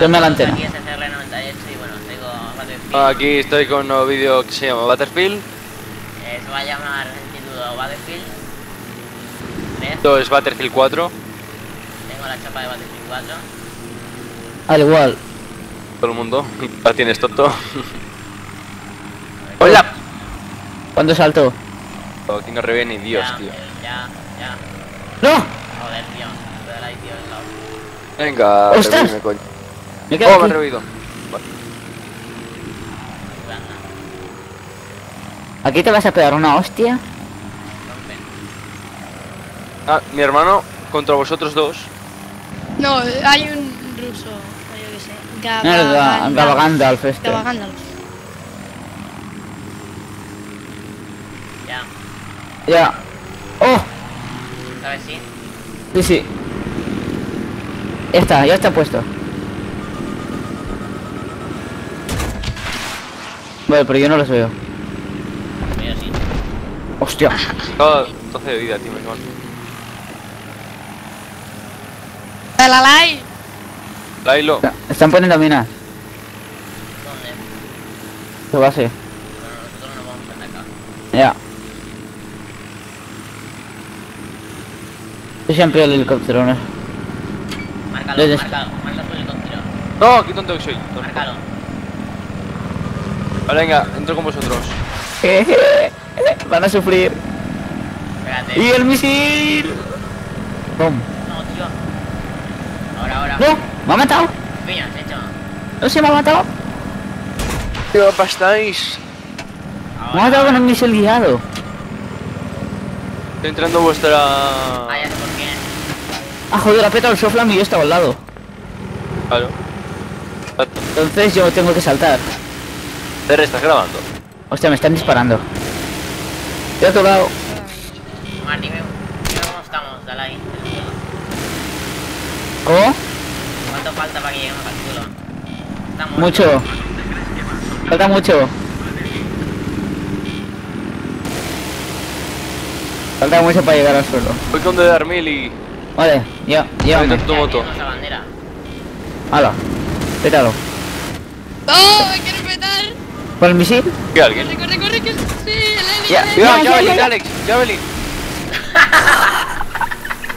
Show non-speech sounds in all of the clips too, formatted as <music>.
Dame la antena. Aquí es CR98 y bueno, tengo Battlefield. Ah, Aquí estoy con un nuevo vídeo que se llama Battlefield. Eh, se va a llamar el título Battlefield. Esto es Battlefield 4. Tengo la chapa de Battlefield 4. Al igual. Todo el mundo. <laughs> La tienes tonto. <laughs> ¡Hola! ¿Cuándo saltó? Aquí no revive ni Dios, ya, tío. Ya, ya. ¡No! Joder, tío. Es la Venga, ¡Ostras! revíveme, coño. Me quedo Oh, me han aquí. planta. ¿Aquí te vas a pegar una hostia? Ah, mi hermano contra vosotros dos. No, hay un ruso, o yo qué sé. Mierda, Gaba Gandalf este. Gaba Gandalf. Ya. Ya. ¡Oh! ¿Sabes sí? Sí, sí. Ya está, ya está puesto. Vale, pero yo no los veo. Yo sí. Hostia. Oh, 12 de vida, tío, me La like. Lailo. Están poniendo minas. ¿Dónde? De base. Bueno, nosotros no vamos a atacar. Ya. Yo siempre el helicóptero, ¿no? Márcalo, Desde- márcalo. Marca tu helicóptero. No, qué tonto que soy. tonto. Márcalo. Vale, venga, entro con vosotros. Van a sufrir. Espérate. ¡Y el misil! ¡Bum! No, tío. Ahora, ahora. ¡No! ¡Me ha matado! Hecho. ¡No se me ha matado! ¿Qué guapa estáis? Me ha matado con el misil guiado. Estoy entrando vuestra... Ah, ya sé por qué. Ah, joder, ha petado el soflam y yo estaba al lado. Claro. Entonces yo tengo que saltar. Terre, ¿estás grabando? Hostia, me están disparando. Yo he tocado. Marty, cómo estamos, dale ahí. ¿Cómo? ¿Cuánto falta para que lleguemos al? Estamos. Mucho. Falta mucho. Falta mucho para llegar al suelo. Voy con de Armil y... Vale, ya, llévame. Vale, tu moto. Hala. Pétalo. ¡Oh! ¡Me quiero petar! ¿Con el misil? ¿Qué alguien? ¡Corre, corre, corre! Que... Sí, el Ya. Cuidado, Javelin, ya. Alex, Javelin. <laughs>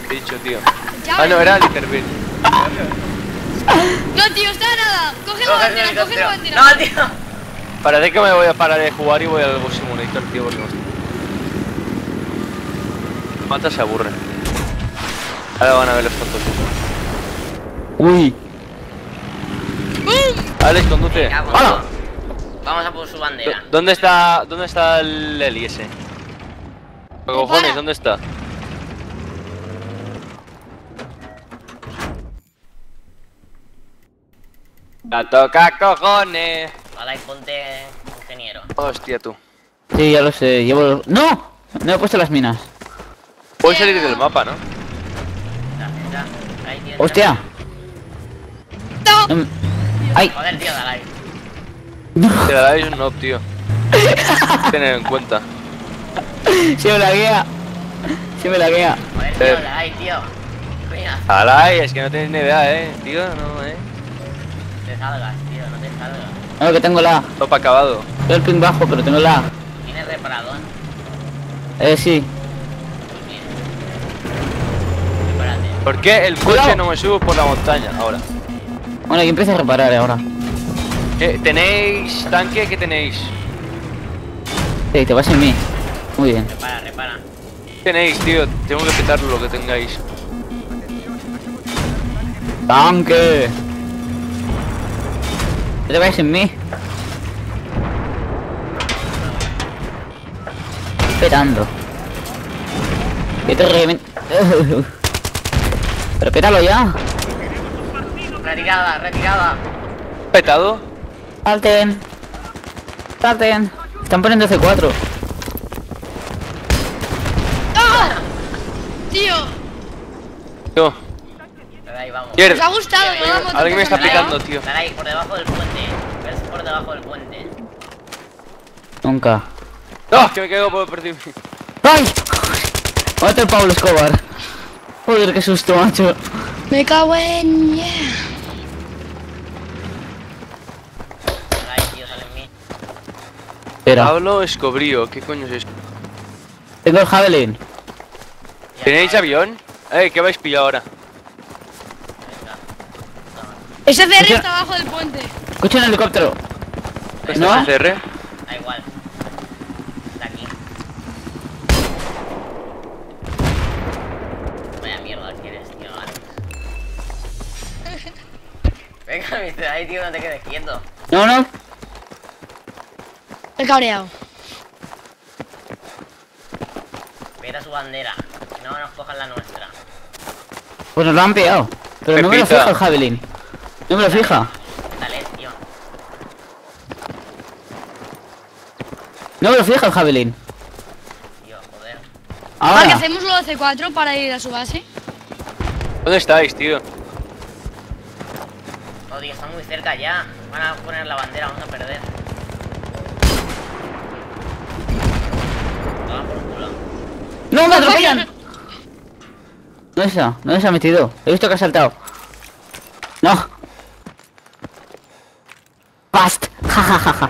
¿Qué he dicho, tío? Ah, no, era el Interville. No, tío, está nada. Coge la bandera, coge la bandera. No, tío. Parece que me voy a parar de jugar y voy al Ghost Simulator, tío, porque Mata se aburre. Ahora van a ver los tontos eso. Uy. Alex, conduce. ¡Hala! Vamos a por su bandera. ¿Dónde está, dónde está el Eli ese? ¿Qué cojones? ¿Dónde está? La toca cojones. Vale, ponte ingeniero. Hostia tú. Sí, ya lo sé. Llevo. ¡No! No he puesto las minas. Puedes salir del mapa, ¿no? Ahí. ¡Hostia! No. ¡Ay! Joder, tío, dale ahí. <laughs> Te la dais un noob, tío. Tener en cuenta. Se me la guía. Se me la guía. Joder, tío, Eh. dale ahí, tío. Alay, es que no tienes ni idea, eh. Tío, no, eh. no te salgas, tío, no te salgas. No, que tengo la. Topa acabado. Tengo el ping bajo, pero tengo la. Tienes reparador. Eh, sí. ¿Por qué el coche Cuidado. no me subo por la montaña ahora? Bueno, yo empiezo a reparar ahora. ¿Qué? ¿Tenéis tanque? ¿Qué tenéis? Sí, te vas en mí. Muy bien. Repara, repara. ¿Qué tenéis, tío? Tengo que petarlo lo que tengáis. ¡Tanque! ¿Qué te vais en mí? Esperando. Que te <laughs> Pero pétalo ya. Retirada, retirada. ¿Petado? Salten. Salten. Están poniendo C4. ¡Ah! Tío, Yo. Ahí, vamos. ¿os ha gustado? No, Alguien me está picando, tío. Dale ahí, por debajo del puente. Ves por debajo del puente. Nunca. ¡No! Que me caigo por perder. ¡Ay! Mata el Pablo Escobar. Joder, qué susto, macho. Me cago en... Yeah. Espera. Pablo Escobrío, ¿qué coño es eso? Tengo el Javelin. ¿Tenéis está. avión? Eh, ¿qué vais a pillar ahora? Ese CR está abajo del puente. Escucha un helicóptero. ¿Este ¿No? es CR? Da igual. De aquí. Vaya mierda quieres, tío. Alex. <laughs> Venga, mister, ahí, tío, no te quedes quieto. No, no. Cabreado. Vete a su bandera. Que no nos cojan la nuestra. Pues nos lo han pillado. Pero no me lo fija el Javelin. No me lo fija. Dale, tío. No me lo fija el Javelin. Tío, joder. Vale, Ahora. hacemos lo de C4 para ir a su base. ¿Dónde estáis, tío? Oh, tío, están muy cerca ya. Van a poner la bandera, vamos a perder. Toma por culo. ¡No, me atropellan! ¿Dónde está? ¿Dónde se ha metido? He visto que ha saltado. No. Fast. Ja, ja, ja, ja.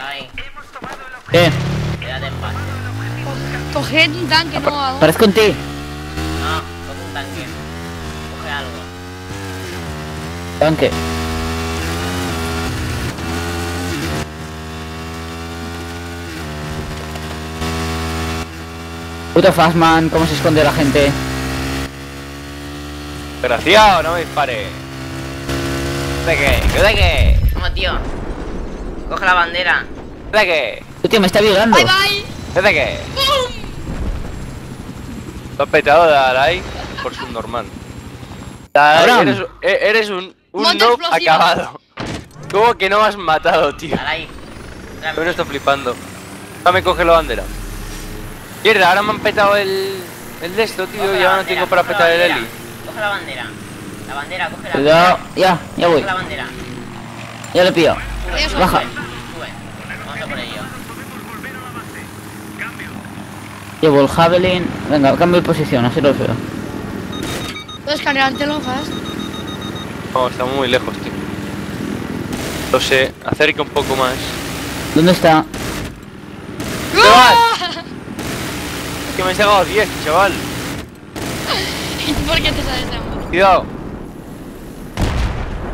Ahí, ¿Qué? quédate en paz. Co- Coged un tanque, no algo. Parezco un ti. No, coge un tanque. Coge algo. Tanque. Puto Fastman, ¿cómo se esconde la gente? Desgraciado, no me dispare. ¿De qué? ¿Qué de qué? Toma, tío. Coge la bandera. ¿De qué? Tío me está violando. Bye bye. ¿Qué de qué? Lo has petado, Dalai, por su normal. Dalai, Abraham. eres, e- eres un, un noob acabado. ¿Cómo que no me has matado, tío? Dale ahí. Yo no estoy flipando. Dame, coge la bandera. Mierda, ahora me han petado el, el de esto, tío, Coge y la ahora no tengo para petar el heli. Coge la bandera. La bandera, coge la Cuidado. bandera. Ya, ya voy. Coge la bandera. Ya lo pillo. Sube, Baja. sube. Sube. Vamos a por ello. Llevo el Javelin. Venga, cambio de posición, así lo veo. Puedes cargártelo, fast. No, estamos muy lejos, tío. Lo sé, acerca un poco más. ¿Dónde está? ¡Ah! Que me he sacado 10, chaval. ¿Por qué te sales de amor? Cuidado.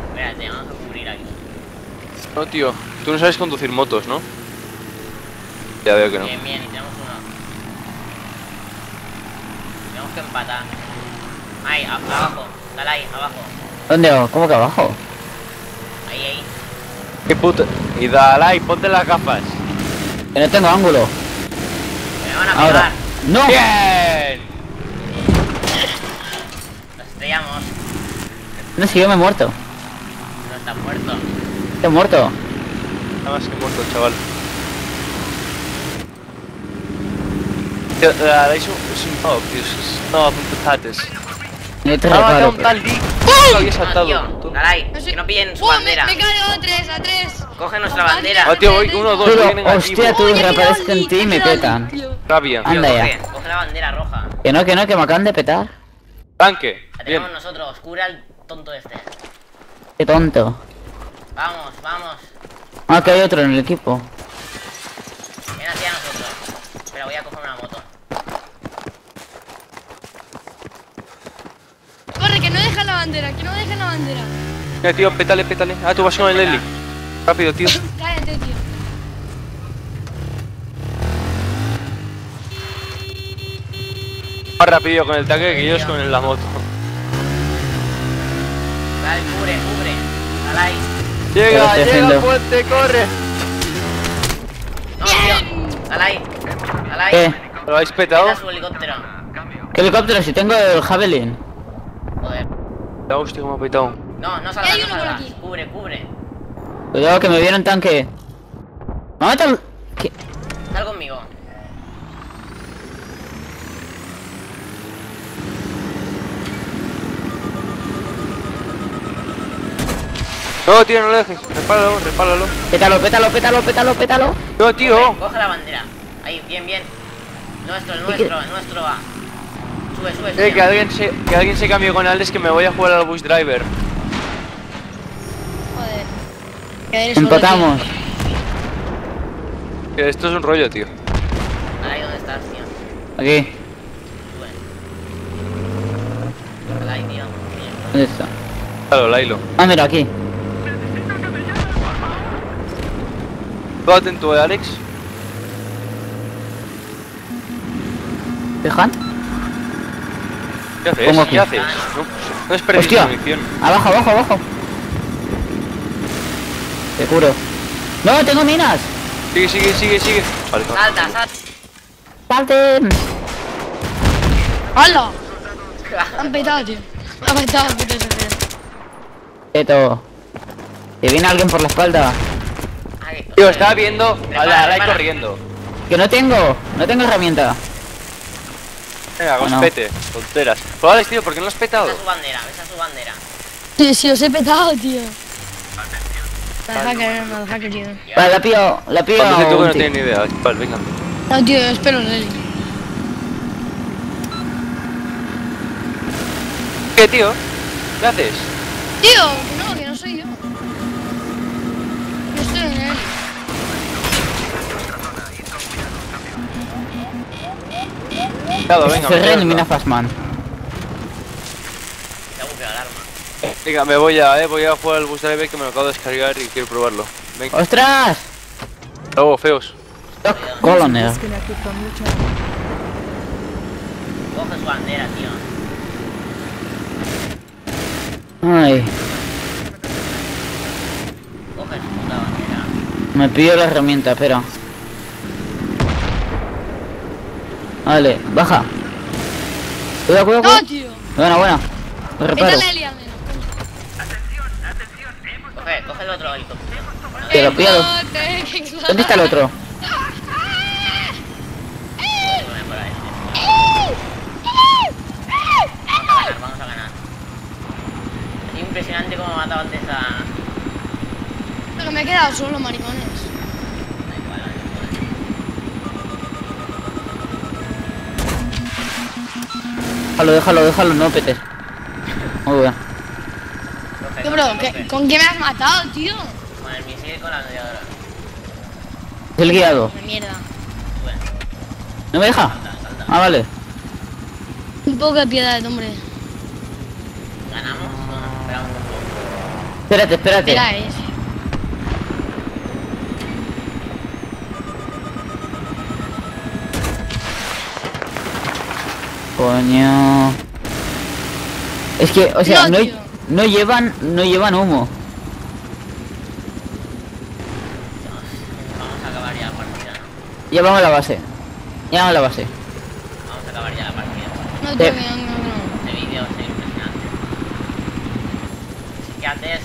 Espérate, vamos a cubrir aquí. No, tío. Tú no sabes conducir motos, ¿no? Ya veo que no. Bien, bien, y tenemos uno. Tenemos que empatar. Ahí, abajo. Dale ahí, abajo. ¿Dónde? ¿Cómo que abajo? Ahí, ahí. Qué puta. Y Dalai, ponte las gafas. Que no tengo ángulo. Me van a Ahora. pegar. ¡No! ¡Bien! Nos estrellamos. No, si yo me he muerto. No está muerto. He muerto. Nada más que muerto chaval. Un, es un noob, tío. Es un noob, un te tal Dick. Lo había No, saltado. sé- Que no pillen su ¡Uh, me, bandera. me cargado a tres, a tres. Coge nuestra bandera. Ah, tío, voy uno, dos, Pero, negativo. hostia, tú reaparezco en ti y me petan. Tío, Anda ya. coge, coge la bandera roja. Que no, que no, que me acaban de petar. Tanque. La Bien. tenemos nosotros. Cubre al tonto este. Qué tonto. Vamos, vamos. Ah, que hay otro en el equipo. Ven hacia nosotros. Espera, voy a coger una moto. Corre, que no dejan la bandera, que no dejan la bandera. Mira, tío, pétale, pétale. Ah, tú vas con el heli. Rápido, tío. Más rápido con el tanque que ellos con la moto. Dale, cubre, cubre. Pero Llega, estoy llega haciendo- al puente, corre. No, tío. Dale ahí. ¿Qué? ¿Lo habéis petado? su helicóptero. ¿Qué helicóptero? Si tengo el Javelin. Joder. La hostia, cómo ha petado. No, no salgas, no salgas. aquí. Cubre, cubre. Cuidado que me viene un tanque. Me ha matado el- ¿Qué? Sal conmigo. No, tío, no lo dejes. Repáralo, repáralo. Pétalo, pétalo, pétalo, pétalo, pétalo. No, tío. Coge la bandera. Ahí, bien, bien. Nuestro, el ¿Y nuestro, el nuestro va. Sube, sube, Eh, sube. que alguien se, que alguien se cambie con Alex que me voy a jugar al bus driver. Joder. Empatamos. Que Esto es un rollo, tío. Ahí dónde estás, tío. Aquí. Sube. Ahí, tío. ¿Dónde está? Claro, Lailo. Ah, mira, aquí. Tú atento, eh, Alex. ¿Dejan? ¿Qué haces? Aquí. ¿Qué haces? No, no desperdicies Hostia. munición. Abajo, abajo, abajo. Te curo. ¡No, tengo minas! Sigue, sigue, sigue, sigue. Vale, vale. Salta, salta. ¡Salten! ¡Hala! <laughs> Han petado, tío. Han petado, puto. Quieto. Que viene alguien por la espalda. Joder. estaba viendo a la Lai corriendo. Que no tengo. No tengo herramienta. Venga, Bueno. gospete, tonteras. Alex, tío, ¿por qué no lo has petado? Esa es su bandera, esa es su bandera. Sí, sí, os he petado, tío. La hacker, no, la hacker, tío. Vale, la pillo. La. Cuando que no ulti. tienes ni idea. Vale, venga. No, tío, espero en él. ¿Qué, tío? ¿Qué haces? Tío, Claro, venga. Ferren mina. Fastman. Te ha bugueado el arma. Venga, me voy a, eh, voy a jugar al bus de Level que me lo acabo de descargar y quiero probarlo. Venga, ¡Ostras! luego, feos. Doc Colonel. Coge su bandera, tío. Ay, Coge su puta bandera. me pillo la herramienta, espera. Vale, baja. Cuidado, cuidado, No, cuidado. tío. Buena, buena. Lo reparo. Pétale a Eli al menos. Coge, coge el otro helicóptero. No. ¿Dónde está el otro? Vamos a ganar, vamos a ganar. Es impresionante cómo ha matado antes a... Pero me he quedado solo, maricones. Déjalo, déjalo, déjalo, no petes. Muy bien. Coge, bro, ¿qué-. ¿con qué me has matado, tío? Con el misil y con la mediadora. Es el guiado. Mierda. ¿No me deja? Salta, salta. Ah, vale. Un poco de piedad, hombre. ¿Ganamos? Esperamos un poco. Espérate, espérate. Espera, es. Coño. Es que, o sea, No, no, no llevan, no llevan humo. Vamos a acabar ya la partida. Ya vamos a la base. Ya vamos a la base. Vamos a acabar ya la partida. No, Eh. no, no, no. Este vídeo es impresionante. Así que antes,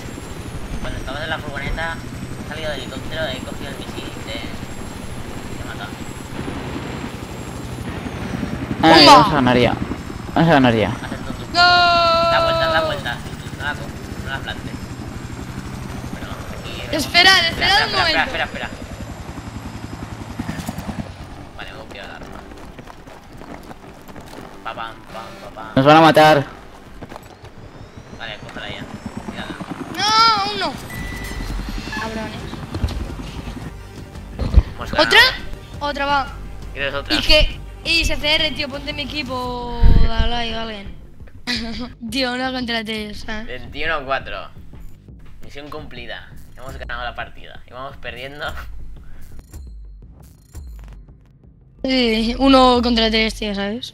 cuando estabas en la furgoneta, he salido del helicóptero, he cogido el misil y te... te he matado. Ay, ¡Bomba! vamos a ganar ya. Vamos a ganar ya. Haces tú tu... ¡No! Da vuelta, da vuelta. No la, la plantes. Bueno, aquí... Espera, espera un espera, espera, momento. espera, espera. Vale, me he el arma. Pa, pam, pam, pa, pam. Nos van a matar. Vale, cógela ya. Mírala. No, aún no. Cabrones. ¿Otra? Otra va. ¿Quieres otra? Y que. Y CCR, tío, ponte mi equipo. Dale ahí, alguien. <laughs> tío, una contra tres, ¿sabes? 21-4. Misión cumplida. Hemos ganado la partida. Íbamos perdiendo. Sí, uno contra tres, tío, ¿sabes?